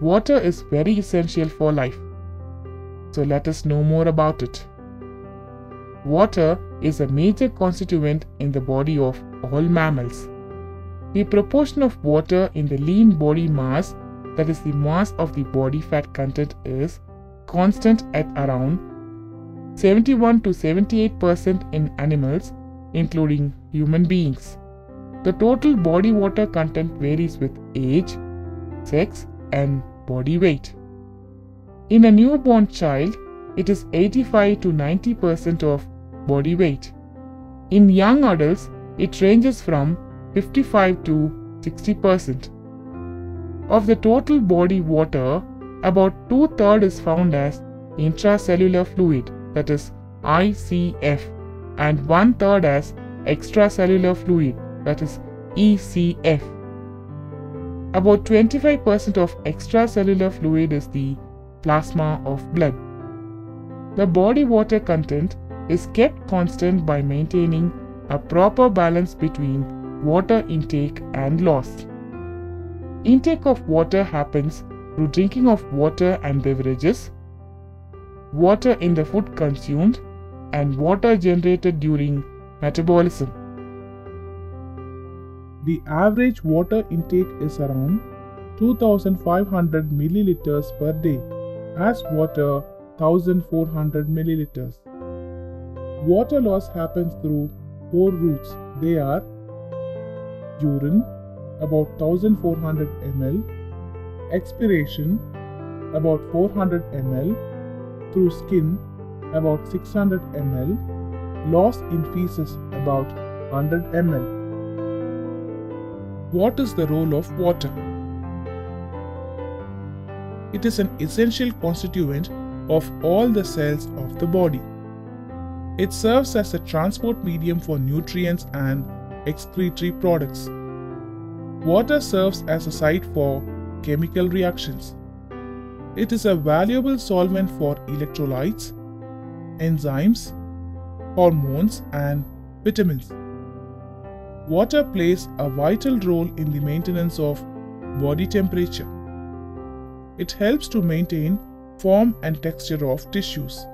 water is very essential for life. So let us know more about it. Water is a major constituent in the body of all mammals. The proportion of water in the lean body mass, that is the mass of the body fat content, is constant at around 71 to 78% in animals, including human beings. The total body water content varies with age, sex, and body weight. In a newborn child, it is 85 to 90% of body weight. In young adults, it ranges from 55 to 60%. Of the total body water, about two thirds is found as intracellular fluid, that is ICF, and one third as extracellular fluid, that is ECF. About 25% of extracellular fluid is the plasma of blood. The body water content is kept constant by maintaining a proper balance between water intake and loss. Intake of water happens through drinking of water and beverages, water in the food consumed, and water generated during metabolism. The average water intake is around 2500 milliliters per day, as water 1400 milliliters. Water loss happens through four routes. They are urine about 1400 ml, expiration about 400 ml, through skin about 600 ml, loss in feces about 100 ml. What is the role of water? It is an essential constituent of all the cells of the body. It serves as a transport medium for nutrients and excretory products. Water serves as a site for chemical reactions. It is a valuable solvent for electrolytes, enzymes, hormones, and vitamins. Water plays a vital role in the maintenance of body temperature. It helps to maintain form and texture of tissues.